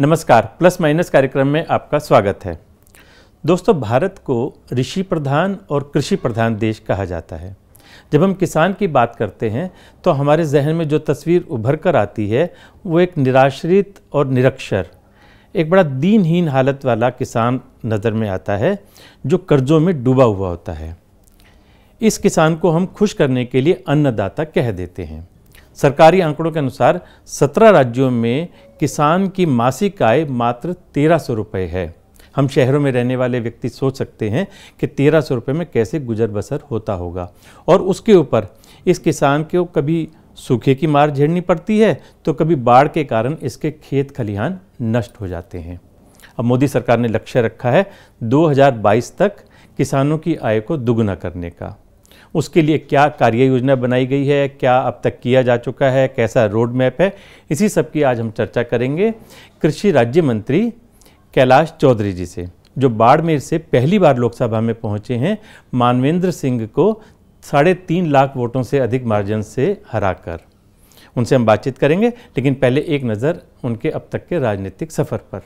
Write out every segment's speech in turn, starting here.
नमस्कार, plus minus कार्यक्रम में आपका स्वागत है। दोस्तों, भारत को ऋषि प्रधान और कृषि प्रधान देश कहा जाता है। जब हम किसान की बात करते हैं तो हमारे जहन में जो तस्वीर उभर कर आती है, वो एक निराश्रित और निरक्षर, एक बड़ा दीनहीन हालत वाला किसान नज़र में आता है, जो कर्जों में डूबा हुआ होता है। इस किसान को हम खुश करने के लिए अन्नदाता कह देते हैं। सरकारी आंकड़ों के अनुसार 17 राज्यों में किसान की मासिक आय मात्र तेरह सौ रुपये है। हम शहरों में रहने वाले व्यक्ति सोच सकते हैं कि तेरह सौ रुपये में कैसे गुजर बसर होता होगा। और उसके ऊपर इस किसान को कभी सूखे की मार झेड़नी पड़ती है तो कभी बाढ़ के कारण इसके खेत खलिहान नष्ट हो जाते हैं। अब मोदी सरकार ने लक्ष्य रखा है 2022 तक किसानों की आय को दुगुना करने का। उसके लिए क्या कार्य योजना बनाई गई है, क्या अब तक किया जा चुका है, कैसा रोड मैप है, इसी सब की आज हम चर्चा करेंगे कृषि राज्य मंत्री कैलाश चौधरी जी से, जो बाड़मेर से पहली बार लोकसभा में पहुँचे हैं। मानवेंद्र सिंह को साढ़े तीन लाख वोटों से अधिक मार्जिन से हराकर। उनसे हम बातचीत करेंगे, लेकिन पहले एक नज़र उनके अब तक के राजनीतिक सफ़र पर।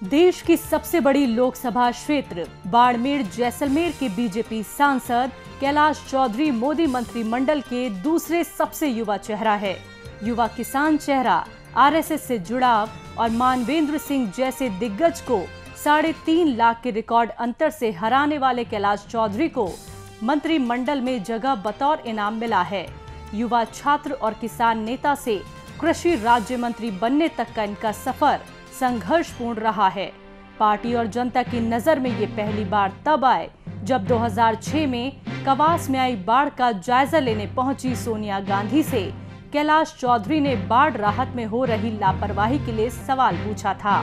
देश की सबसे बड़ी लोकसभा क्षेत्र, बाड़मेर जैसलमेर के बीजेपी सांसद कैलाश चौधरी मोदी मंत्रिमंडल के दूसरे सबसे युवा चेहरा है। युवा किसान चेहरा, आरएसएस से जुड़ाव और मानवेंद्र सिंह जैसे दिग्गज को साढ़े तीन लाख के रिकॉर्ड अंतर से हराने वाले कैलाश चौधरी को मंत्रिमंडल में जगह बतौर इनाम मिला है। युवा छात्र और किसान नेता से कृषि राज्य मंत्री बनने तक का इनका सफ़र संघर्षपूर्ण रहा है। पार्टी और जनता की नज़र में ये पहली बार तब आए, जब 2006 में कवास में आई बाढ़ का जायजा लेने पहुँची सोनिया गांधी से। कैलाश चौधरी ने बाढ़ राहत में हो रही लापरवाही के लिए सवाल पूछा था।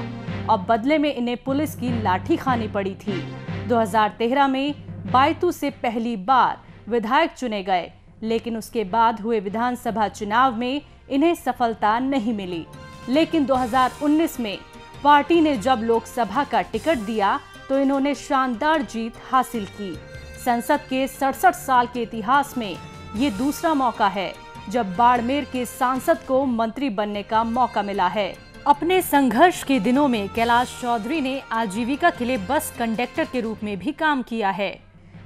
और बदले में इन्हें पुलिस की लाठी खानी पड़ी थी। 2013 में बायतू से पहली बार विधायक चुने गए, लेकिन उसके बाद हुए विधानसभा चुनाव में इन्हें सफलता नहीं मिली। लेकिन 2019 में पार्टी ने जब लोकसभा का टिकट दिया तो इन्होंने शानदार जीत हासिल की। संसद के सड़सठ साल के इतिहास में ये दूसरा मौका है, जब बाड़मेर के सांसद को मंत्री बनने का मौका मिला है। अपने संघर्ष के दिनों में कैलाश चौधरी ने आजीविका के लिए बस कंडक्टर के रूप में भी काम किया है।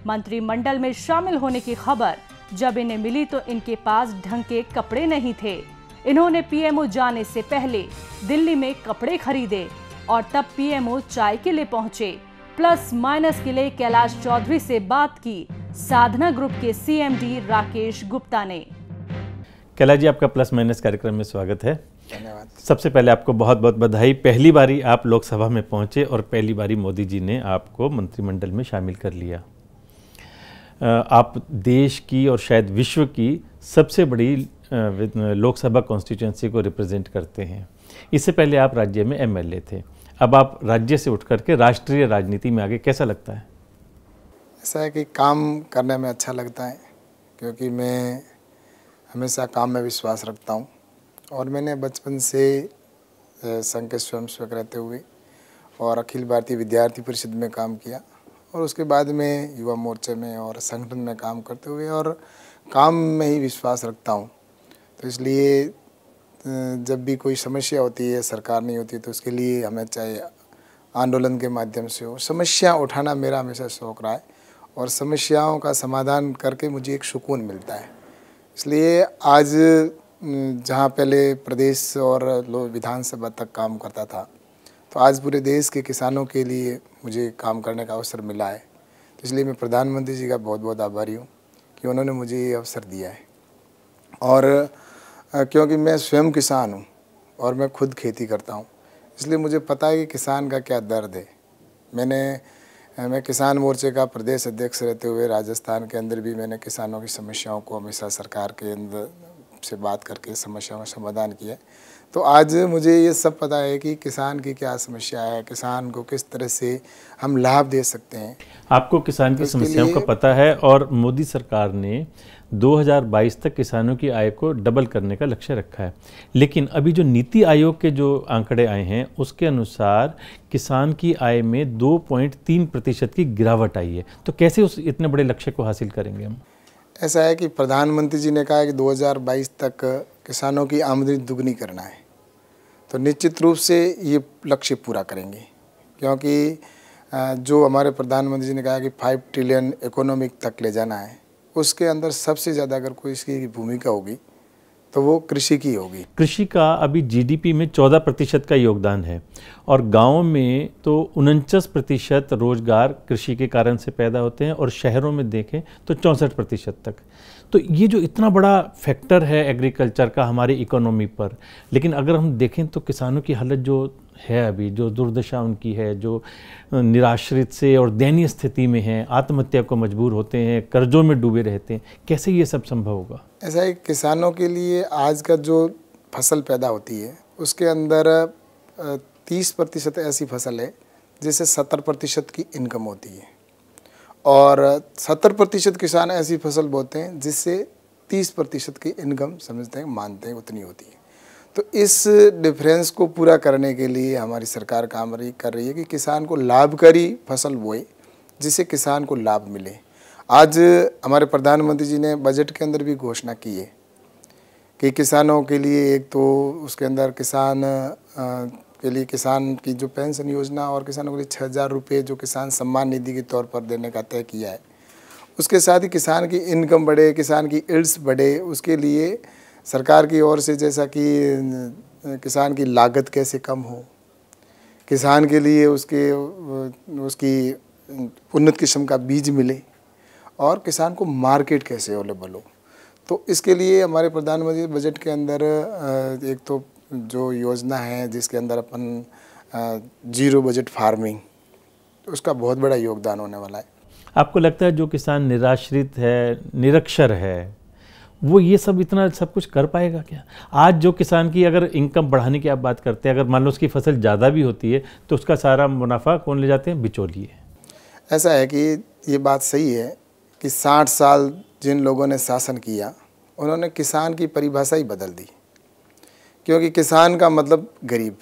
मंत्रिमंडल में शामिल होने की खबर, जब इन्हें मिली तो इनके पास ढंग के कपड़े नहीं थे। इन्होंने पीएमओ जाने से पहले दिल्ली में कपड़े खरीदे और तब पीएमओ चाय के लिए पहुँचे। प्लस माइनस के लिए कैलाश चौधरी से बात की साधना ग्रुप के सीएमडी राकेश गुप्ता ने। कैलाश जी आपका प्लस माइनस कार्यक्रम में स्वागत है। धन्यवाद। सबसे पहले आपको बहुत बहुत बधाई। पहली बारी आप लोकसभा में पहुँचे और पहली बारी मोदी जी ने आपको मंत्रिमंडल में शामिल कर लिया। आप देश की और शायद विश्व की सबसे बड़ी लोकसभा कॉन्स्टिट्यूंसी को रिप्रेजेंट करते हैं। इससे पहले आप राज्य में एमएलए थे। अब आप राज्य से उठ करके राष्ट्रीय राजनीति में आगे कैसा लगता है? ऐसा है कि काम करने में अच्छा लगता है, क्योंकि मैं हमेशा काम में विश्वास रखता हूँ। और मैंने बचपन से संघ के स्वयंसेवक रहते हुए और अखिल भारतीय विद्यार्थी परिषद में काम किया। और उसके बाद में युवा मोर्चे में और संगठन में काम करते हुए और काम में ही विश्वास रखता हूँ। तो इसलिए जब भी कोई समस्या होती है, सरकार नहीं होती तो उसके लिए हमें चाहे आंदोलन के माध्यम से हो। समस्या उठाना मेरा हमेशा शौक रहा है और समस्याओं का समाधान करके मुझे एक सुकून मिलता है। इसलिए आज जहाँ पहले प्रदेश और विधानसभा तक काम करता था तो आज पूरे देश के किसानों के लिए मुझे काम करने का अवसर मिला है। तो इसलिए मैं प्रधानमंत्री जी का बहुत बहुत आभारी हूँ कि उन्होंने मुझे ये अवसर दिया है। और क्योंकि मैं स्वयं किसान हूँ और मैं खुद खेती करता हूँ। इसलिए मुझे पता है कि किसान का क्या दर्द है। मैंने मैं किसान मोर्चे का प्रदेश अध्यक्ष रहते हुए राजस्थान के अंदर भी मैंने किसानों की समस्याओं को हमेशा सरकार के अंदर से बात करके समस्याओं का समाधान किया तो आज मुझे ये सब पता है कि किसान की क्या समस्या है किसान को किस तरह से हम लाभ दे सकते हैं। आपको किसान की समस्याओं का पता है और मोदी सरकार ने 2022 तक किसानों की आय को डबल करने का लक्ष्य रखा है। लेकिन अभी जो नीति आयोग के जो आंकड़े आए हैं उसके अनुसार किसान की आय में 2.3 प्रतिशत की गिरावट आई है। तो कैसे उस इतने बड़े लक्ष्य को हासिल करेंगे हम? ऐसा है कि प्रधानमंत्री जी ने कहा है कि 2022 तक किसानों की आमदनी दुगनी करना है। तो निश्चित रूप से ये लक्ष्य पूरा करेंगे। क्योंकि जो हमारे प्रधानमंत्री जी ने कहा कि फाइव ट्रिलियन इकोनॉमिक तक ले जाना है, उसके अंदर सबसे ज़्यादा अगर कोई इसकी भूमिका होगी तो वो कृषि की होगी। कृषि का अभी जीडीपी में 14 प्रतिशत का योगदान है और गाँव में तो उनचास प्रतिशत रोज़गार कृषि के कारण से पैदा होते हैं और शहरों में देखें तो चौंसठ प्रतिशत तक। तो ये जो इतना बड़ा फैक्टर है एग्रीकल्चर का हमारी इकोनॉमी पर, लेकिन अगर हम देखें तो किसानों की हालत जो है अभी, जो दुर्दशा उनकी है, जो निराश्रित से और दयनीय स्थिति में है, आत्महत्या को मजबूर होते हैं, कर्जों में डूबे रहते हैं, कैसे ये सब संभव होगा? ऐसा है किसानों के लिए आज का जो फ़सल पैदा होती है, उसके अंदर तीस प्रतिशत ऐसी फ़सल है, जिससे सत्तर प्रतिशत की इनकम होती है। और सत्तर प्रतिशत किसान ऐसी फ़सल बोते हैं, जिससे तीस प्रतिशत की इनकम समझते हैं, मानते हैं, उतनी होती है। तो इस डिफरेंस को पूरा करने के लिए हमारी सरकार काम रही, कर रही है कि किसान को लाभकारी फ़सल बोए, जिससे किसान को लाभ मिले। आज हमारे प्रधानमंत्री जी ने बजट के अंदर भी घोषणा की है कि किसानों के लिए एक तो उसके अंदर किसान के लिए किसान की जो पेंशन योजना और किसानों के लिए छः हज़ार रुपये जो किसान सम्मान निधि के तौर पर देने का तय किया है। उसके साथ ही किसान की इनकम बढ़े, किसान की इल्स बढ़े, उसके लिए सरकार की ओर से जैसा कि किसान की लागत कैसे कम हो, किसान के लिए उसके उसकी उन्नत किस्म का बीज मिले और किसान को मार्केट कैसे अवेलेबल हो? तो इसके लिए हमारे प्रधानमंत्री बजट के अंदर एक तो जो योजना है जिसके अंदर अपन ज़ीरो बजट फ़ार्मिंग उसका बहुत बड़ा योगदान होने वाला है। आपको लगता है जो किसान निराश्रित है निरक्षर है वो ये सब इतना सब कुछ कर पाएगा क्या? आज जो किसान की अगर इनकम बढ़ाने की आप बात करते हैं अगर मान लो उसकी फ़सल ज़्यादा भी होती है तो उसका सारा मुनाफा कौन ले जाते हैं? बिचौलिए। ऐसा है कि ये बात सही है कि साठ साल जिन लोगों ने शासन किया, उन्होंने किसान की परिभाषा ही बदल दी। क्योंकि किसान का मतलब गरीब।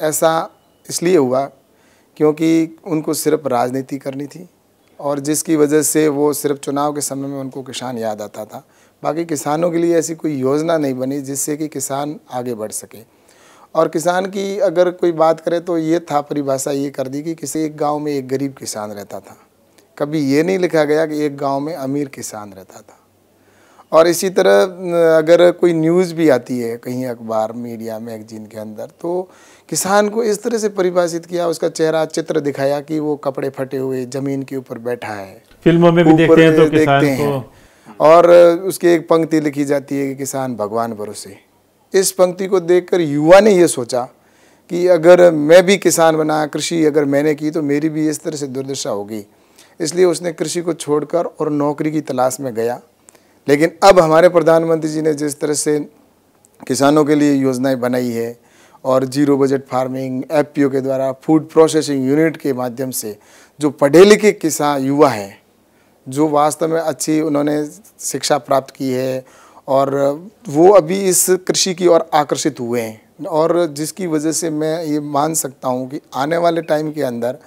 ऐसा इसलिए हुआ क्योंकि उनको सिर्फ़ राजनीति करनी थी और जिसकी वजह से वो सिर्फ़ चुनाव के समय में उनको किसान याद आता था। बाकी किसानों के लिए ऐसी कोई योजना नहीं बनी जिससे कि किसान आगे बढ़ सके। और किसान की अगर कोई बात करे तो ये था परिभाषा, ये कर दी कि किसी एक गाँव में एक गरीब किसान रहता था। कभी ये नहीं लिखा गया कि एक गाँव में अमीर किसान रहता था। और इसी तरह अगर कोई न्यूज़ भी आती है कहीं अखबार मीडिया मैगजीन के अंदर तो किसान को इस तरह से परिभाषित किया उसका चेहरा चित्र दिखाया कि वो कपड़े फटे हुए ज़मीन के ऊपर बैठा है। फ़िल्मों में भी देखते हैं तो किसान हैं। को और उसकी एक पंक्ति लिखी जाती है कि किसान भगवान भरोसे। इस पंक्ति को देखकर युवा ने यह सोचा कि अगर मैं भी किसान बना कृषि अगर मैंने की तो मेरी भी इस तरह से दुर्दशा होगी। इसलिए उसने कृषि को छोड़कर और नौकरी की तलाश में गया। लेकिन अब हमारे प्रधानमंत्री जी ने जिस तरह से किसानों के लिए योजनाएँ बनाई है और ज़ीरो बजट फ़ार्मिंग, एफपीओ के द्वारा, फ़ूड प्रोसेसिंग यूनिट के माध्यम से जो पढ़े लिखे किसान, युवा हैं, जो वास्तव में अच्छी उन्होंने शिक्षा प्राप्त की है और वो अभी इस कृषि की ओर आकर्षित हुए हैं। और जिसकी वजह से मैं ये मान सकता हूँ कि आने वाले टाइम के अंदर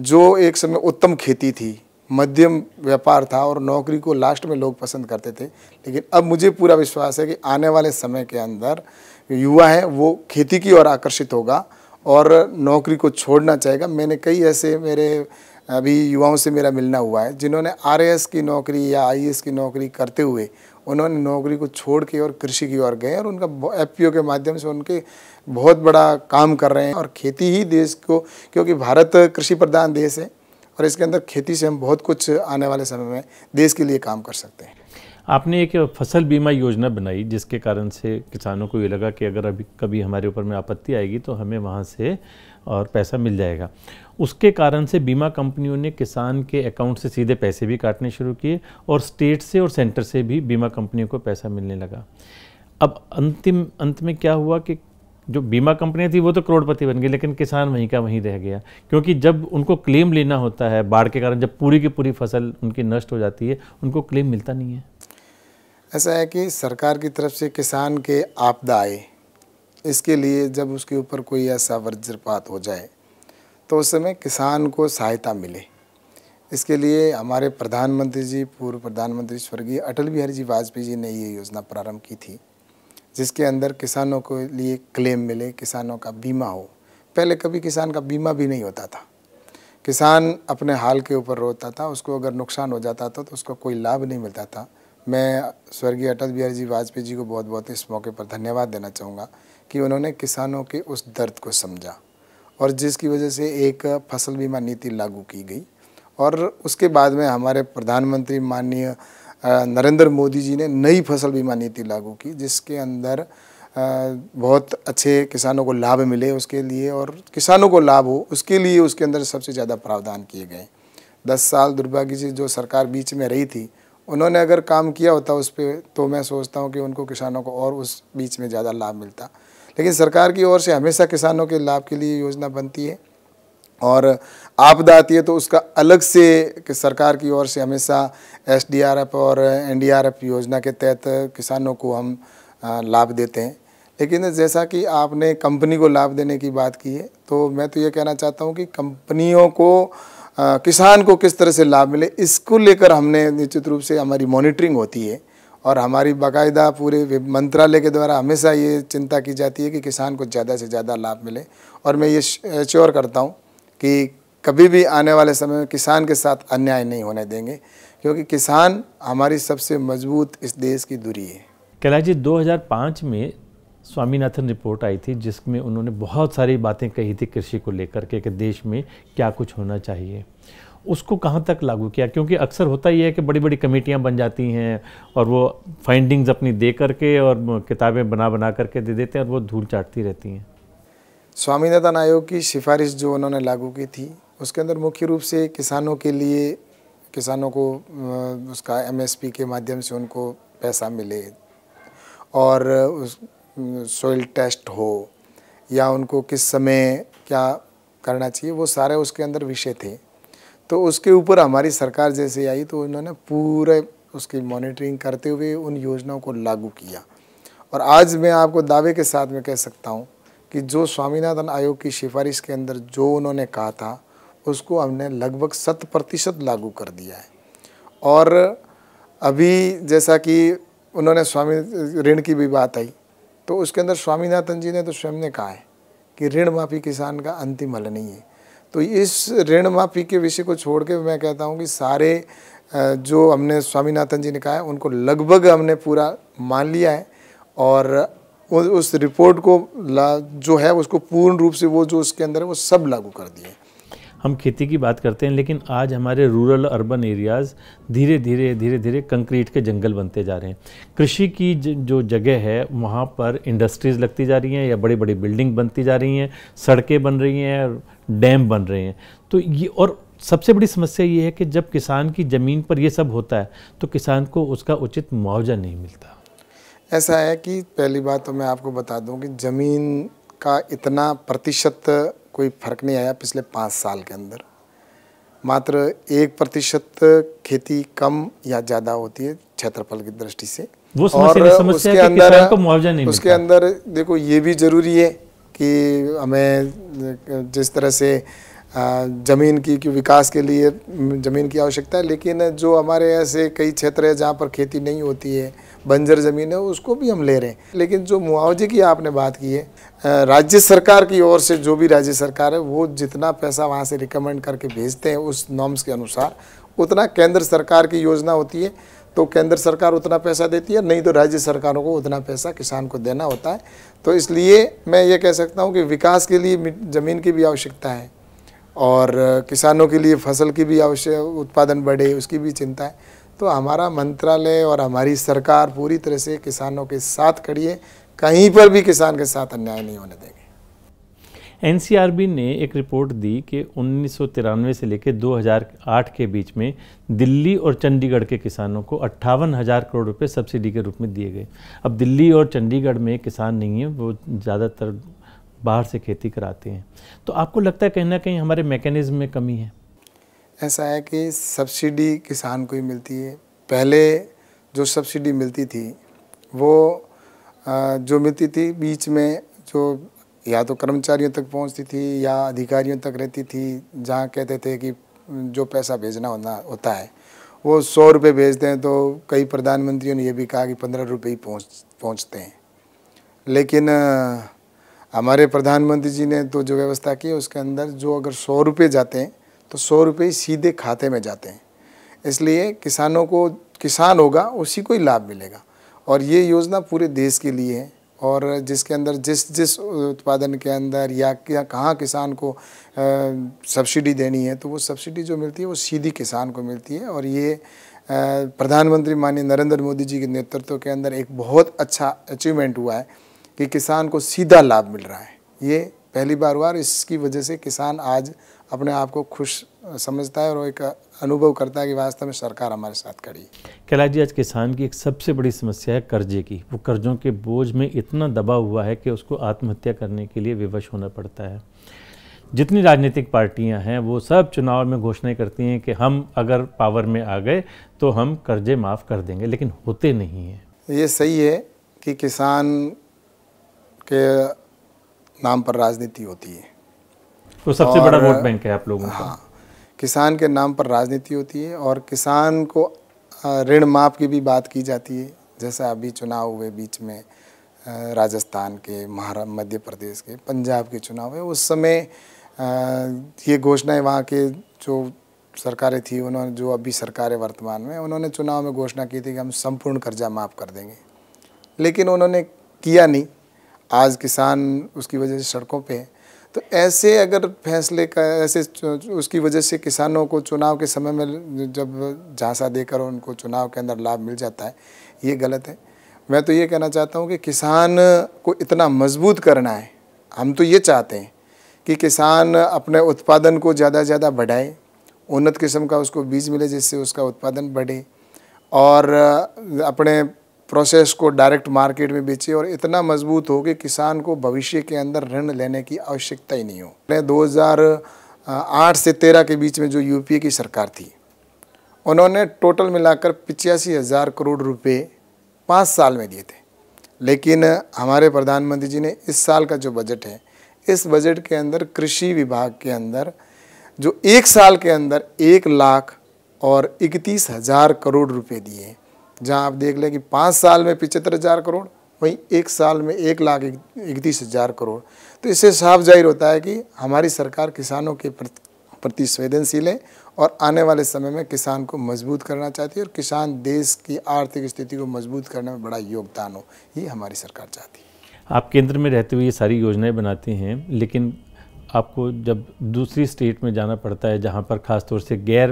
जो एक समय उत्तम खेती थी, मध्यम व्यापार था और नौकरी को लास्ट में लोग पसंद करते थे। लेकिन अब मुझे पूरा विश्वास है कि आने वाले समय के अंदर युवा है, वो खेती की ओर आकर्षित होगा और नौकरी को छोड़ना चाहेगा। मैंने कई ऐसे मेरे अभी युवाओं से मेरा मिलना हुआ है, जिन्होंने आर की नौकरी या आई की नौकरी करते हुए उन्होंने नौकरी को छोड़ के और कृषि की ओर गए और उनका एफ़ के माध्यम से उनके बहुत बड़ा काम कर रहे हैं और खेती ही देश को, क्योंकि भारत कृषि प्रधान देश है और इसके अंदर खेती से हम बहुत कुछ आने वाले समय में देश के लिए काम कर सकते हैं। आपने एक फ़सल बीमा योजना बनाई जिसके कारण से किसानों को ये लगा कि अगर अभी कभी हमारे ऊपर में आपत्ति आएगी तो हमें वहाँ से और पैसा मिल जाएगा। उसके कारण से बीमा कंपनियों ने किसान के अकाउंट से सीधे पैसे भी काटने शुरू किए और स्टेट से और सेंटर से भी बीमा कंपनियों को पैसा मिलने लगा। अब अंतिम, अंत में क्या हुआ कि जो बीमा कंपनियाँ थी वो तो करोड़पति बन गई, लेकिन किसान वहीं का वहीं रह गया। क्योंकि जब उनको क्लेम लेना होता है, बाढ़ के कारण जब पूरी की पूरी फ़सल उनकी नष्ट हो जाती है, उनको क्लेम मिलता नहीं है। ऐसा है कि सरकार की तरफ़ से किसान के आपदा आए इसके लिए जब उसके ऊपर कोई ऐसा वज्रपात हो जाए तो उस समय किसान को सहायता मिले। इसके लिए हमारे प्रधानमंत्री जी, पूर्व प्रधानमंत्री स्वर्गीय अटल बिहारी जी वाजपेयी जी ने ये योजना प्रारंभ की थी, जिसके अंदर किसानों को लिए क्लेम मिले, किसानों का बीमा हो। पहले कभी किसान का बीमा भी नहीं होता था। किसान अपने हाल के ऊपर रोता था, उसको अगर नुकसान हो जाता था तो उसको कोई लाभ नहीं मिलता था। मैं स्वर्गीय अटल बिहारी जी वाजपेयी जी को बहुत बहुत इस मौके पर धन्यवाद देना चाहूँगा कि उन्होंने किसानों के उस दर्द को समझा। और जिसकी वजह से एक फ़सल बीमा नीति लागू की गई। और उसके बाद में हमारे प्रधानमंत्री माननीय नरेंद्र मोदी जी ने नई फ़सल बीमा नीति लागू की, जिसके अंदर बहुत अच्छे किसानों को लाभ मिले उसके लिए और किसानों को लाभ हो उसके लिए उसके अंदर सबसे ज़्यादा प्रावधान किए गए। दस साल दुर्भाग्य से जो सरकार बीच में रही थी, उन्होंने अगर काम किया होता उस पर तो मैं सोचता हूँ कि उनको किसानों को और उस बीच में ज़्यादा लाभ मिलता। लेकिन सरकार की ओर से हमेशा किसानों के लाभ के लिए योजना बनती है और आपदा आती है तो उसका अलग से सरकार की ओर से हमेशा एसडीआरएफ और एनडीआरएफ योजना के तहत किसानों को हम लाभ देते हैं। लेकिन जैसा कि आपने कंपनी को लाभ देने की बात की है तो मैं तो ये कहना चाहता हूँ कि कंपनियों को आ, किसान को किस तरह से लाभ मिले इसको लेकर हमने निश्चित रूप से हमारी मॉनिटरिंग होती है। और हमारी बाकायदा पूरे मंत्रालय के द्वारा हमेशा ये चिंता की जाती है कि किसान को ज़्यादा से ज़्यादा लाभ मिले। और मैं ये श्योर करता हूँ कि कभी भी आने वाले समय में किसान के साथ अन्याय नहीं होने देंगे, क्योंकि किसान हमारी सबसे मज़बूत इस देश की दूरी है। कैलाश जी 2005 में स्वामीनाथन रिपोर्ट आई थी, जिसमें उन्होंने बहुत सारी बातें कही थी कृषि को लेकर के कि देश में क्या कुछ होना चाहिए। उसको कहाँ तक लागू किया? क्योंकि अक्सर होता ही है कि बड़ी बड़ी कमेटियाँ बन जाती हैं और वो फाइंडिंग्स अपनी दे करके और किताबें बना बना करके दे देते हैं और वो धूल चाटती रहती हैं। स्वामीनाथन आयोग की सिफारिश जो उन्होंने लागू की थी, उसके अंदर मुख्य रूप से किसानों के लिए, किसानों को उसका एमएसपी के माध्यम से उनको पैसा मिले और उस सोइल टेस्ट हो या उनको किस समय क्या करना चाहिए, वो सारे उसके अंदर विषय थे। तो उसके ऊपर हमारी सरकार जैसे आई तो उन्होंने पूरे उसकी मॉनिटरिंग करते हुए उन योजनाओं को लागू किया। और आज मैं आपको दावे के साथ में कह सकता हूँ कि जो स्वामीनाथन आयोग की सिफारिश के अंदर जो उन्होंने कहा था, उसको हमने लगभग शत प्रतिशत लागू कर दिया है। और अभी जैसा कि उन्होंने स्वामी, ऋण की भी बात आई तो उसके अंदर स्वामीनाथन जी ने तो स्वयं ने कहा है कि ऋण माफ़ी किसान का अंतिम हल नहीं है। तो इस ऋण माफ़ी के विषय को छोड़ के मैं कहता हूँ कि सारे जो हमने स्वामीनाथन जी ने कहा है, उनको लगभग हमने पूरा मान लिया है और उस रिपोर्ट को जो है उसको पूर्ण रूप से वो जो उसके अंदर है, वो सब लागू कर दिए हम खेती की बात करते हैं, लेकिन आज हमारे रूरल अर्बन एरियाज़ धीरे धीरे धीरे धीरे कंक्रीट के जंगल बनते जा रहे हैं। कृषि की जो जगह है, वहाँ पर इंडस्ट्रीज़ लगती जा रही हैं या बड़ी बड़ी बिल्डिंग बनती जा रही हैं, सड़कें बन रही हैं, डैम बन रहे हैं। तो ये, और सबसे बड़ी समस्या ये है कि जब किसान की ज़मीन पर ये सब होता है तो किसान को उसका उचित मुआवजा नहीं मिलता। ऐसा है कि पहली बात तो मैं आपको बता दूँ कि ज़मीन का इतना प्रतिशत कोई फ़र्क नहीं आया पिछले पाँच साल के अंदर। मात्र एक प्रतिशत खेती कम या ज़्यादा होती है क्षेत्रफल की दृष्टि से। वो और उसके अंदर मुआवजा नहीं उसके अंदर देखो ये भी ज़रूरी है कि हमें जिस तरह से ज़मीन की कि विकास के लिए ज़मीन की आवश्यकता है लेकिन जो हमारे ऐसे कई क्षेत्र है जहाँ पर खेती नहीं होती है बंजर ज़मीन है, उसको भी हम ले रहे हैं। लेकिन जो मुआवजे की आपने बात की है राज्य सरकार की ओर से जो भी राज्य सरकार है, वो जितना पैसा वहाँ से रिकमेंड करके भेजते हैं, उस नॉर्म्स के अनुसार, उतना केंद्र सरकार की योजना होती है तो केंद्र सरकार उतना पैसा देती है, नहीं तो राज्य सरकारों को उतना पैसा किसान को देना होता है। तो इसलिए मैं ये कह सकता हूँ कि विकास के लिए ज़मीन की भी आवश्यकता है, और किसानों के लिए फ़सल की भी आवश्यक उत्पादन बढ़े, उसकी भी चिंता है। तो हमारा मंत्रालय और हमारी सरकार पूरी तरह से किसानों के साथ खड़ी है। कहीं पर भी किसान के साथ अन्याय नहीं होने देंगे। एनसीआरबी ने एक रिपोर्ट दी कि उन्नीस सौ तिरानवे से लेकर 2008 के बीच में दिल्ली और चंडीगढ़ के किसानों को अट्ठावन हज़ार करोड़ रुपए सब्सिडी के रूप में दिए गए। अब दिल्ली और चंडीगढ़ में किसान नहीं है, वो ज़्यादातर बाहर से खेती कराते हैं। तो आपको लगता है कहीं ना कहीं हमारे मैकेनिज्म में कमी है? ऐसा है कि सब्सिडी किसान को ही मिलती है। पहले जो सब्सिडी मिलती थी, वो जो मिलती थी बीच में, जो या तो कर्मचारियों तक पहुँचती थी या अधिकारियों तक रहती थी, जहाँ कहते थे कि जो पैसा भेजना होना, होता है, वो सौ रुपये भेजते हैं तो कई प्रधानमंत्रियों ने ये भी कहा कि पंद्रह रुपये ही पहुँच, पहुँचते हैं। लेकिन हमारे प्रधानमंत्री जी ने तो जो व्यवस्था की उसके अंदर जो अगर सौ रुपये जाते हैं तो सौ रुपये सीधे खाते में जाते हैं। इसलिए किसानों को, किसान होगा, उसी को ही लाभ मिलेगा। और ये योजना पूरे देश के लिए है। और जिसके अंदर, जिस जिस उत्पादन के अंदर या क्या कहाँ किसान को सब्सिडी देनी है तो वो सब्सिडी जो मिलती है, वो सीधी किसान को मिलती है। और ये प्रधानमंत्री माननीय नरेंद्र मोदी जी के नेतृत्व के अंदर एक बहुत अच्छा अचीवमेंट हुआ है कि किसान को सीधा लाभ मिल रहा है। ये पहली बार हुआ और इसकी वजह से किसान आज अपने आप को खुश समझता है और एक अनुभव करता है कि वास्तव में सरकार हमारे साथ खड़ी है। कैलाश जी आज किसान की एक सबसे बड़ी समस्या है कर्जे की। वो कर्जों के बोझ में इतना दबा हुआ है कि उसको आत्महत्या करने के लिए विवश होना पड़ता है। जितनी राजनीतिक पार्टियाँ हैं वो सब चुनाव में घोषणाएँ करती हैं कि हम अगर पावर में आ गए तो हम कर्जे माफ़ कर देंगे लेकिन होते नहीं हैं। ये सही है कि किसान के नाम पर राजनीति होती है। तो सबसे बड़ा वोट बैंक है आप लोगों का। हाँ, किसान के नाम पर राजनीति होती है और किसान को ऋण माफ़ की भी बात की जाती है। जैसा अभी चुनाव हुए बीच में राजस्थान के महाराष्ट्र मध्य प्रदेश के पंजाब के चुनाव है उस समय ये घोषणाएँ वहाँ के जो सरकारें थी उन्होंने जो अभी सरकारें वर्तमान में उन्होंने चुनाव में घोषणा की थी कि हम संपूर्ण कर्जा माफ़ कर देंगे। लेकिन उन्होंने किया नहीं। आज किसान उसकी वजह से सड़कों पे है। तो ऐसे अगर फैसले का, ऐसे उसकी वजह से किसानों को चुनाव के समय में जब झांसा देकर उनको चुनाव के अंदर लाभ मिल जाता है, ये गलत है। मैं तो ये कहना चाहता हूँ कि किसान को इतना मज़बूत करना है, हम तो ये चाहते हैं कि किसान अपने उत्पादन को ज़्यादा से ज़्यादा बढ़ाए, उन्नत किस्म का उसको बीज मिले जिससे उसका उत्पादन बढ़े और अपने प्रोसेस को डायरेक्ट मार्केट में बेचे और इतना मज़बूत हो कि किसान को भविष्य के अंदर ऋण लेने की आवश्यकता ही नहीं हो। दो हज़ार आठ से तेरह के बीच में जो यूपीए की सरकार थी, उन्होंने टोटल मिलाकर पिचासी हज़ार करोड़ रुपए पाँच साल में दिए थे। लेकिन हमारे प्रधानमंत्री जी ने इस साल का जो बजट है, इस बजट के अंदर कृषि विभाग के अंदर, जो एक साल के अंदर एक लाख और इकतीस हज़ार करोड़ रुपए दिए जहाँ आप देख लें कि पाँच साल में पिचहत्तर हज़ार करोड़, वहीं एक साल में एक लाख इकतीस हज़ार करोड़। तो इससे साफ़ ज़ाहिर होता है कि हमारी सरकार किसानों के प्रति संवेदनशील है और आने वाले समय में किसान को मज़बूत करना चाहती है और किसान देश की आर्थिक स्थिति को मज़बूत करने में बड़ा योगदान हो, ये हमारी सरकार चाहती है। आप केंद्र में रहते हुए ये सारी योजनाएँ बनाते हैं, लेकिन आपको जब दूसरी स्टेट में जाना पड़ता है, जहाँ पर ख़ास तौर से गैर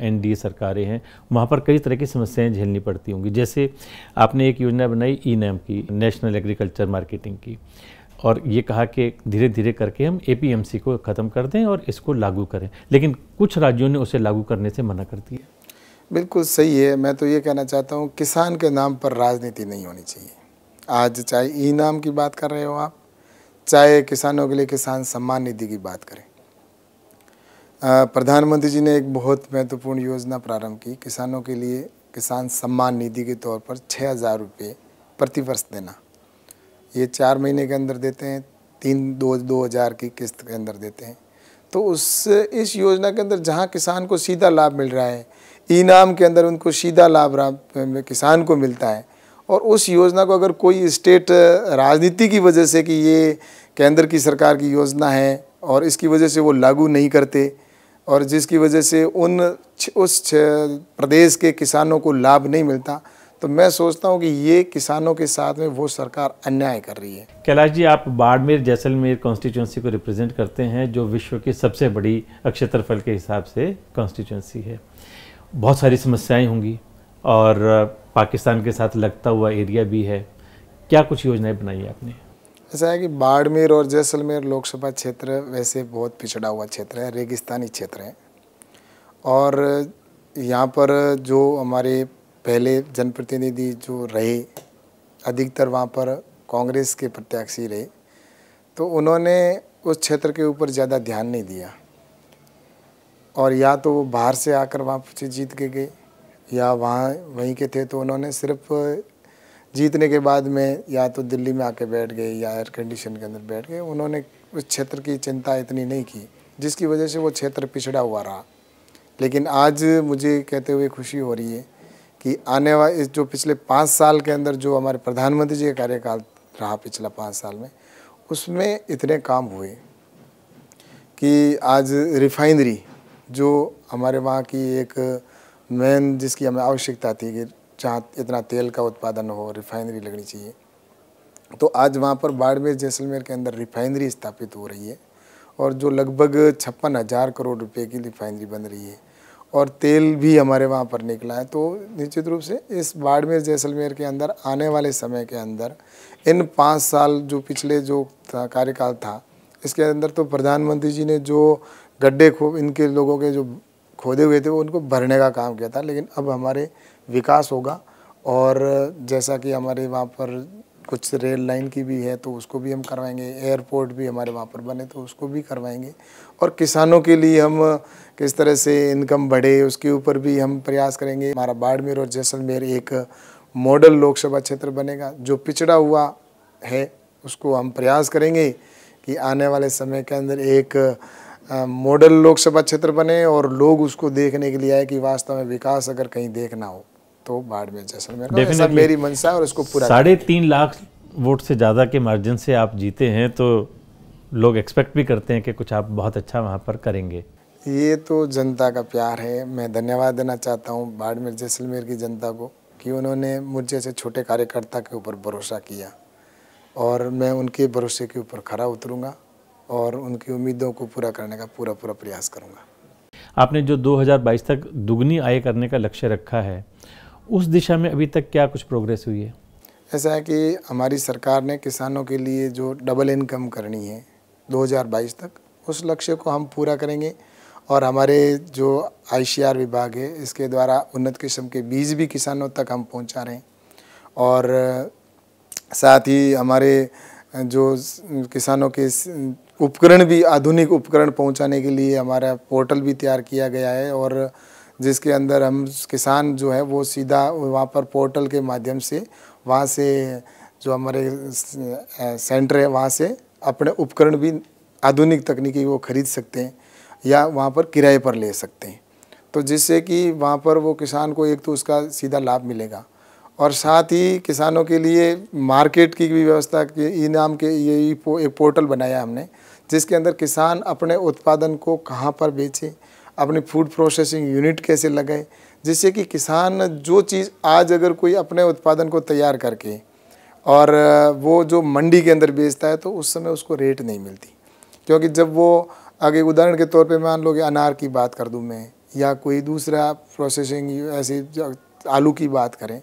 एनडीए सरकारें हैं, वहाँ पर कई तरह की समस्याएँ झेलनी पड़ती होंगी। जैसे आपने एक योजना बनाई ई नैम की नेशनल एग्रीकल्चर मार्केटिंग की, और ये कहा कि धीरे धीरे करके हम एपीएमसी को ख़त्म कर दें और इसको लागू करें, लेकिन कुछ राज्यों ने उसे लागू करने से मना कर दिया। बिल्कुल सही है। मैं तो ये कहना चाहता हूँ, किसान के नाम पर राजनीति नहीं होनी चाहिए। आज चाहे ई नाम की बात कर रहे हो आप चाहे किसानों के लिए किसान सम्मान निधि की बात करें। प्रधानमंत्री जी ने एक बहुत महत्वपूर्ण योजना प्रारंभ की, किसानों के लिए किसान सम्मान निधि के तौर पर छः हज़ार रुपये प्रतिवर्ष देना। ये चार महीने के अंदर देते हैं, तीन दो दो हज़ार की किस्त के अंदर देते हैं। तो उस, इस योजना के अंदर जहाँ किसान को सीधा लाभ मिल रहा है इनाम के अंदर उनको सीधा लाभ किसान को मिलता है और उस योजना को अगर कोई स्टेट राजनीति की वजह से कि ये केंद्र की सरकार की योजना है और इसकी वजह से वो लागू नहीं करते और जिसकी वजह से उन उस प्रदेश के किसानों को लाभ नहीं मिलता तो मैं सोचता हूँ कि ये किसानों के साथ में वो सरकार अन्याय कर रही है। कैलाश जी, आप बाड़मेर, जैसलमेर कॉन्स्टिट्यूंसी को रिप्रेजेंट करते हैं, जो विश्व की सबसे बड़ी क्षेत्रफल के हिसाब से कॉन्स्टिट्यूंसी है। बहुत सारी समस्याएँ होंगी और पाकिस्तान के साथ लगता हुआ एरिया भी है। क्या कुछ योजनाएँ बनाई है आपने? ऐसा है कि बाड़मेर और जैसलमेर लोकसभा क्षेत्र वैसे बहुत पिछड़ा हुआ क्षेत्र है, रेगिस्तानी क्षेत्र है। और यहाँ पर जो हमारे पहले जनप्रतिनिधि जो रहे, अधिकतर वहाँ पर कांग्रेस के प्रत्याशी रहे तो उन्होंने उस क्षेत्र के ऊपर ज़्यादा ध्यान नहीं दिया। और या तो वो बाहर से आकर वहाँ से जीत के गए या वहाँ, वहीं के थे तो उन्होंने सिर्फ़ जीतने के बाद में या तो दिल्ली में आके बैठ गए या एयर कंडीशन के अंदर बैठ गए। उन्होंने उस क्षेत्र की चिंता इतनी नहीं की, जिसकी वजह से वो क्षेत्र पिछड़ा हुआ रहा। लेकिन आज मुझे कहते हुए खुशी हो रही है कि आने वाले जो पिछले पाँच साल के अंदर जो हमारे प्रधानमंत्री जी का कार्यकाल रहा पिछला पाँच साल में, उसमें इतने काम हुए कि आज रिफाइनरी, जो हमारे वहाँ की एक मेन जिसकी हमें आवश्यकता थी कि जहाँ इतना तेल का उत्पादन हो रिफाइनरी लगनी चाहिए। तो आज वहाँ पर बाड़मेर जैसलमेर के अंदर रिफाइनरी स्थापित हो रही है और जो लगभग छप्पन हज़ार करोड़ रुपए की रिफाइनरी बन रही है और तेल भी हमारे वहाँ पर निकला है। तो निश्चित रूप से इस बाड़मेर जैसलमेर के अंदर, आने वाले समय के अंदर, इन पाँच साल जो पिछले जो कार्यकाल था, इसके अंदर तो प्रधानमंत्री जी ने जो गड्ढे खो इनके लोगों के जो खोदे हुए थे, वो उनको भरने का काम किया था, लेकिन अब हमारे विकास होगा और जैसा कि हमारे वहाँ पर कुछ रेल लाइन की भी है तो उसको भी हम करवाएँगे, एयरपोर्ट भी हमारे वहाँ पर बने तो उसको भी करवाएँगे। और किसानों के लिए हम किस तरह से इनकम बढ़े, उसके ऊपर भी हम प्रयास करेंगे। हमारा बाड़मेर और जैसलमेर एक मॉडल लोकसभा क्षेत्र बनेगा, जो पिछड़ा हुआ है, उसको हम प्रयास करेंगे कि आने वाले समय के अंदर एक मॉडल लोकसभा क्षेत्र बने और लोग उसको देखने के लिए आए कि वास्तव में विकास अगर कहीं देखना हो तो बाड़मेर जैसलमेर मेरी मंशा और इसको पूरा साढ़े तीन लाख वोट से ज़्यादा के मार्जिन से आप जीते हैं तो लोग एक्सपेक्ट भी करते हैं कि कुछ आप बहुत अच्छा वहाँ पर करेंगे। ये तो जनता का प्यार है। मैं धन्यवाद देना चाहता हूँ बाड़मेर जैसलमेर की जनता को कि उन्होंने मुझ जैसे छोटे कार्यकर्ता के ऊपर भरोसा किया और मैं उनके भरोसे के ऊपर खरा उतरूँगा। और उनकी उम्मीदों को पूरा करने का पूरा पूरा प्रयास करूँगा। आपने जो 2022 तक दुगनी आय करने का लक्ष्य रखा है उस दिशा में अभी तक क्या कुछ प्रोग्रेस हुई है? ऐसा है कि हमारी सरकार ने किसानों के लिए जो डबल इनकम करनी है 2022 तक उस लक्ष्य को हम पूरा करेंगे और हमारे जो आईसीआर विभाग है इसके द्वारा उन्नत किस्म के बीज भी किसानों तक हम पहुँचा रहे हैं। और साथ ही हमारे जो किसानों के उपकरण भी, आधुनिक उपकरण पहुँचाने के लिए हमारा पोर्टल भी तैयार किया गया है और जिसके अंदर हम किसान जो है, वो सीधा वहाँ पर पोर्टल के माध्यम से, वहाँ से जो हमारे सेंटर है, वहाँ से अपने उपकरण भी, आधुनिक तकनीकी वो खरीद सकते हैं या वहाँ पर किराए पर ले सकते हैं। तो जिससे कि वहाँ पर वो किसान को एक तो उसका सीधा लाभ मिलेगा। और साथ ही किसानों के लिए मार्केट की भी व्यवस्था के नाम के, ये एक पोर्टल बनाया हमने, जिसके अंदर किसान अपने उत्पादन को कहाँ पर बेचे, अपनी फ़ूड प्रोसेसिंग यूनिट कैसे लगाए, जिससे कि किसान जो चीज़ आज अगर कोई अपने उत्पादन को तैयार करके और वो जो मंडी के अंदर बेचता है तो उस समय उसको रेट नहीं मिलती। क्योंकि जब वो आगे उदाहरण के तौर पे मान लो कि अनार की बात कर दूँ मैं, या कोई दूसरा प्रोसेसिंग ऐसी आलू की बात करें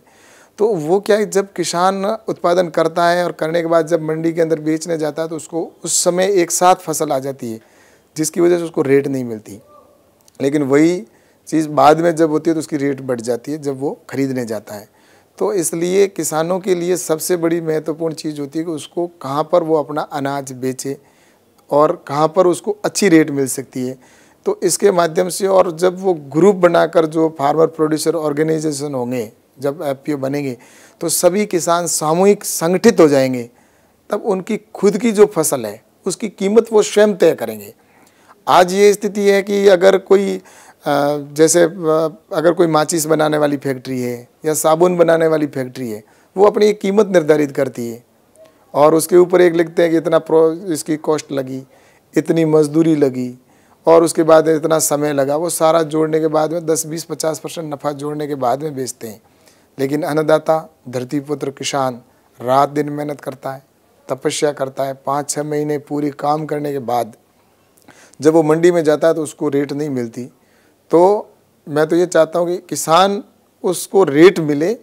तो वो क्या है, जब किसान उत्पादन करता है और करने के बाद जब मंडी के अंदर बेचने जाता है तो उसको उस समय एक साथ फ़सल आ जाती है, जिसकी वजह से उसको रेट नहीं मिलती। लेकिन वही चीज़ बाद में जब होती है तो उसकी रेट बढ़ जाती है, जब वो खरीदने जाता है। तो इसलिए किसानों के लिए सबसे बड़ी महत्वपूर्ण चीज़ होती है कि उसको कहाँ पर वो अपना अनाज बेचे और कहाँ पर उसको अच्छी रेट मिल सकती है। तो इसके माध्यम से और जब वो ग्रुप बनाकर जो फार्मर प्रोड्यूसर ऑर्गेनाइजेशन होंगे जब एफ़ बनेंगे तो सभी किसान सामूहिक संगठित हो जाएँगे। तब उनकी खुद की जो फ़सल है, उसकी कीमत वो स्वयं तय करेंगे। आज ये स्थिति है कि अगर कोई जैसे अगर कोई माचिस बनाने वाली फैक्ट्री है या साबुन बनाने वाली फैक्ट्री है, वो अपनी एक कीमत निर्धारित करती है। और उसके ऊपर एक लिखते हैं कि इतना प्रो, इसकी कॉस्ट लगी, इतनी मजदूरी लगी, और उसके बाद इतना समय लगा, वो सारा जोड़ने के बाद में 10 बीस, पचास परसेंट नफ़ा जोड़ने के बाद में बेचते हैं। लेकिन अन्नदाता धरती पुत्र किसान रात दिन मेहनत करता है, तपस्या करता है पाँच छः महीने पूरी काम करने के बाद जब वो मंडी में जाता है तो उसको रेट नहीं मिलती। तो मैं तो ये चाहता हूँ कि किसान उसको रेट मिले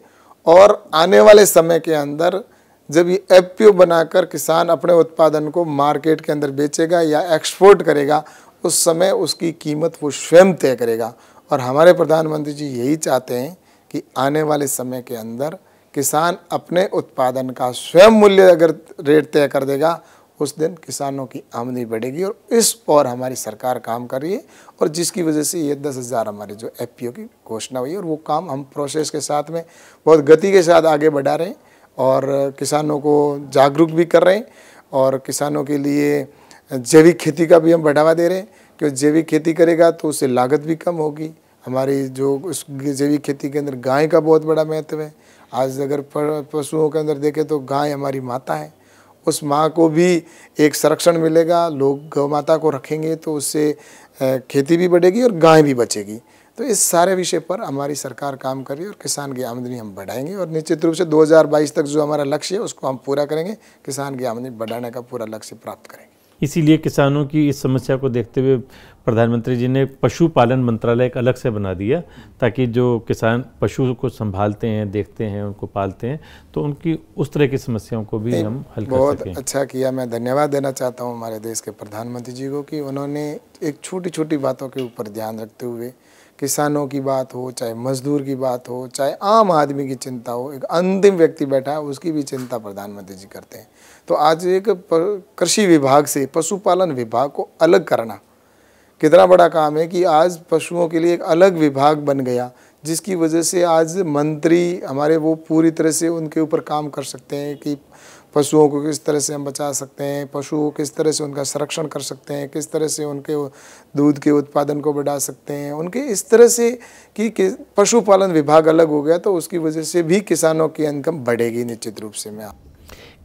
और आने वाले समय के अंदर जब ये एफपीओ बनाकर किसान अपने उत्पादन को मार्केट के अंदर बेचेगा या एक्सपोर्ट करेगा, उस समय उसकी कीमत वो स्वयं तय करेगा। और हमारे प्रधानमंत्री जी यही चाहते हैं कि आने वाले समय के अंदर किसान अपने उत्पादन का स्वयं मूल्य अगर रेट तय कर देगा, उस दिन किसानों की आमदनी बढ़ेगी और इस और हमारी सरकार काम कर रही है और जिसकी वजह से ये दस हज़ार हमारे जो एफ़ की घोषणा हुई और वो काम हम प्रोसेस के साथ में बहुत गति के साथ आगे बढ़ा रहे हैं और किसानों को जागरूक भी कर रहे हैं और किसानों के लिए जैविक खेती का भी हम बढ़ावा दे रहे हैं। क्योंकि जैविक खेती करेगा तो उससे लागत भी कम होगी। हमारी जो उस जैविक खेती के अंदर गाय का बहुत बड़ा महत्व है। आज अगर पशुओं के अंदर देखें तो गाय हमारी माता है। उस माँ को भी एक संरक्षण मिलेगा, लोग गौ माता को रखेंगे तो उससे खेती भी बढ़ेगी और गाय भी बचेगी। तो इस सारे विषय पर हमारी सरकार काम कर रही है और किसान की आमदनी हम बढ़ाएँगे और निश्चित रूप से 2022 तक जो हमारा लक्ष्य है उसको हम पूरा करेंगे, किसान की आमदनी बढ़ाने का पूरा लक्ष्य प्राप्त करेंगे। इसीलिए किसानों की इस समस्या को देखते हुए प्रधानमंत्री जी ने पशुपालन मंत्रालय एक अलग से बना दिया ताकि जो किसान पशु को संभालते हैं देखते हैं उनको पालते हैं तो उनकी उस तरह की समस्याओं को भी हम हल कर बहुत अच्छा किया मैं धन्यवाद देना चाहता हूँ हमारे देश के प्रधानमंत्री जी को कि उन्होंने एक छोटी छोटी बातों के ऊपर ध्यान रखते हुए किसानों की बात हो चाहे मजदूर की बात हो चाहे आम आदमी की चिंता हो एक अंतिम व्यक्ति बैठा है उसकी भी चिंता प्रधानमंत्री जी करते हैं। तो आज एक कृषि विभाग से पशुपालन विभाग को अलग करना कितना बड़ा काम है कि आज पशुओं के लिए एक अलग विभाग बन गया जिसकी वजह से आज मंत्री हमारे वो पूरी तरह से उनके ऊपर काम कर सकते हैं कि पशुओं को किस तरह से हम बचा सकते हैं पशुओं किस तरह से उनका संरक्षण कर सकते हैं किस तरह से उनके दूध के उत्पादन को बढ़ा सकते हैं उनके इस तरह से कि, पशुपालन विभाग अलग हो गया तो उसकी वजह से भी किसानों की इनकम बढ़ेगी निश्चित रूप से। मैं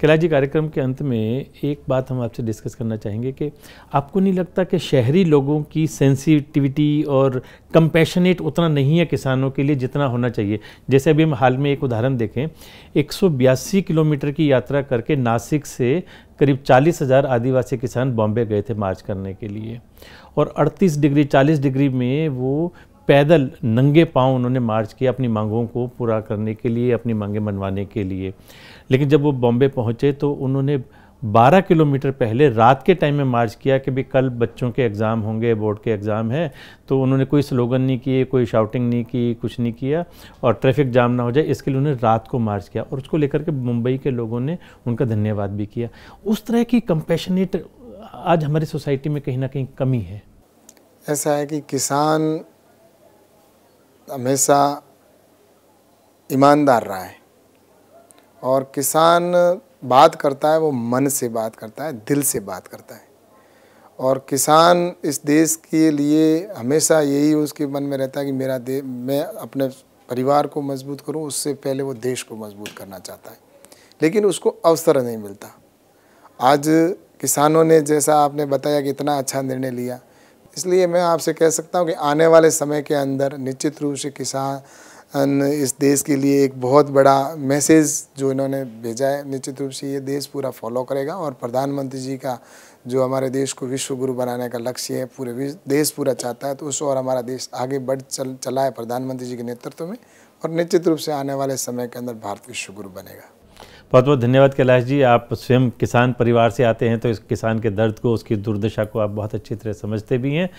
कैलाश जी, कार्यक्रम के अंत में एक बात हम आपसे डिस्कस करना चाहेंगे कि आपको नहीं लगता कि शहरी लोगों की सेंसिटिविटी और कंपैशनेट उतना नहीं है किसानों के लिए जितना होना चाहिए? जैसे अभी हम हाल में एक उदाहरण देखें, एक सौ बयासी किलोमीटर की यात्रा करके नासिक से करीब चालीस हज़ार आदिवासी किसान बॉम्बे गए थे मार्च करने के लिए। और 38 डिग्री 40 डिग्री में वो पैदल नंगे पाँव उन्होंने मार्च किया अपनी मांगों को पूरा करने के लिए, अपनी मांगें मनवाने के लिए। लेकिन जब वो बॉम्बे पहुँचे तो उन्होंने 12 किलोमीटर पहले रात के टाइम में मार्च किया कि भाई कल बच्चों के एग्ज़ाम होंगे, बोर्ड के एग्ज़ाम हैं तो उन्होंने कोई स्लोगन नहीं किए, कोई शाउटिंग नहीं की, कुछ नहीं किया और ट्रैफ़िक जाम ना हो जाए, इसके लिए उन्होंने रात को मार्च किया और उसको लेकर के मुंबई के लोगों ने उनका धन्यवाद भी किया। उस तरह की कंपेशनेट आज हमारी सोसाइटी में कहीं ना कहीं कमी है। ऐसा है कि किसान हमेशा ईमानदार रहा है। और किसान बात करता है, वो मन से बात करता है, दिल से बात करता है। और किसान इस देश के लिए हमेशा यही उसके मन में रहता है कि मेरा दे, मैं अपने परिवार को मज़बूत करूँ, उससे पहले वो देश को मज़बूत करना चाहता है। लेकिन उसको अवसर नहीं मिलता। आज किसानों ने जैसा आपने बताया कि इतना अच्छा निर्णय लिया इसलिए मैं आपसे कह सकता हूँ कि आने वाले समय के अंदर निश्चित रूप से किसान इस देश के लिए एक बहुत बड़ा मैसेज जो इन्होंने भेजा है। निश्चित रूप से ये देश पूरा फॉलो करेगा और प्रधानमंत्री जी का जो हमारे देश को विश्व गुरु बनाने का लक्ष्य है, पूरे देश पूरा चाहता है तो उस और हमारा देश आगे बढ़ चल, चला है प्रधानमंत्री जी के नेतृत्व में और निश्चित रूप से आने वाले समय के अंदर भारत विश्व गुरु बनेगा। बहुत बहुत धन्यवाद कैलाश जी। आप स्वयं किसान परिवार से आते हैं तो इस किसान के दर्द को उसकी दुर्दशा को आप बहुत अच्छी तरह समझते भी हैं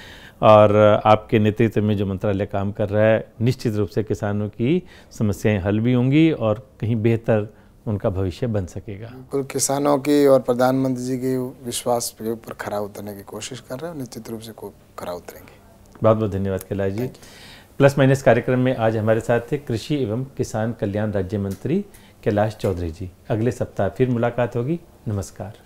और आपके नेतृत्व में जो मंत्रालय काम कर रहा है निश्चित रूप से किसानों की समस्याएँ हल भी होंगी और कहीं बेहतर उनका भविष्य बन सकेगा। बिल्कुल किसानों की और प्रधानमंत्री जी के विश्वास के ऊपर खरा उतरने की कोशिश कर रहे हैं निश्चित रूप से खरा उतरेंगे। बहुत बहुत धन्यवाद कैलाश जी। प्लस माइनस कार्यक्रम में आज हमारे साथ थे कृषि एवं किसान कल्याण राज्य मंत्री कैलाश चौधरी जी अगले सप्ताह फिर मुलाकात होगी। नमस्कार।